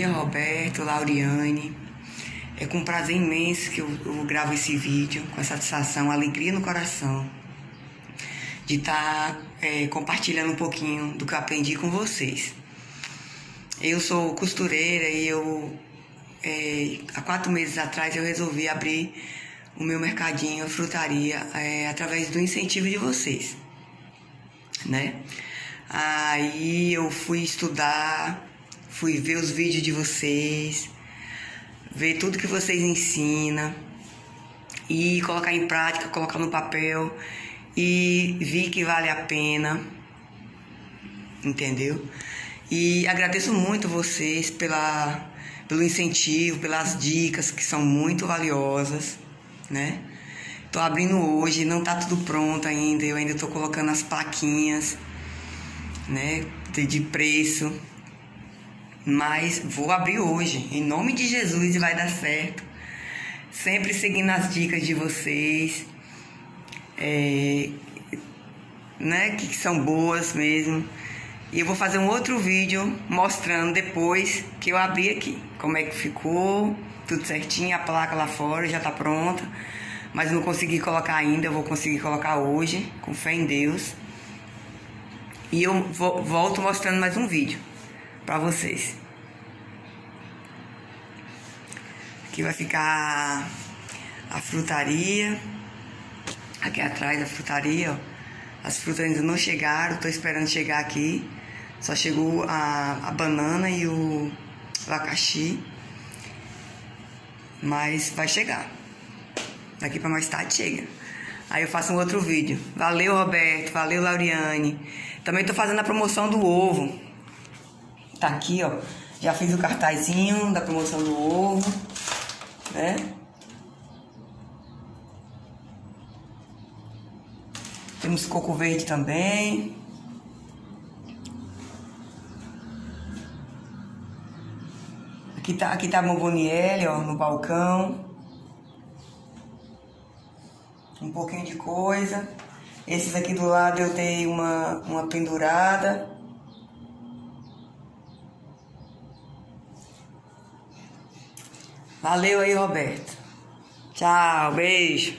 Roberto, Lauriane. É com prazer imenso que eu, eu gravo esse vídeo, com satisfação, alegria no coração, de estar tá, é, compartilhando um pouquinho do que eu aprendi com vocês. Eu sou costureira e eu, é, há quatro meses atrás, eu resolvi abrir o meu mercadinho, a frutaria, é, através do incentivo de vocês, né? Aí eu fui estudar, fui ver os vídeos de vocês, ver tudo que vocês ensinam e colocar em prática, colocar no papel e vi que vale a pena, entendeu? E agradeço muito vocês pela, pelo incentivo, pelas dicas que são muito valiosas, né? Tô abrindo hoje, não tá tudo pronto ainda, eu ainda tô colocando as plaquinhas né, de preço. Mas vou abrir hoje, em nome de Jesus, e vai dar certo. Sempre seguindo as dicas de vocês, é, né, que são boas mesmo. E eu vou fazer um outro vídeo mostrando depois que eu abri aqui, como é que ficou, tudo certinho, a placa lá fora já tá pronta. Mas não consegui colocar ainda, eu vou conseguir colocar hoje, com fé em Deus. E eu volto mostrando mais um vídeo para vocês. Aqui vai ficar a frutaria. Aqui atrás a frutaria, ó. As frutas ainda não chegaram, tô esperando chegar aqui. Só chegou a, a banana e o abacaxi. Mas vai chegar. Daqui para mais tarde chega. Aí eu faço um outro vídeo. Valeu, Roberto. Valeu, Lauriane. Também tô fazendo a promoção do ovo. Tá aqui, ó. Já fiz o cartazinho da promoção do ovo, né? Temos coco verde também. Aqui tá, aqui tá a Bomboniele, ó, no balcão um pouquinho de coisa. Esses aqui do lado eu dei uma, uma pendurada. Valeu aí, Roberto. Tchau, beijo.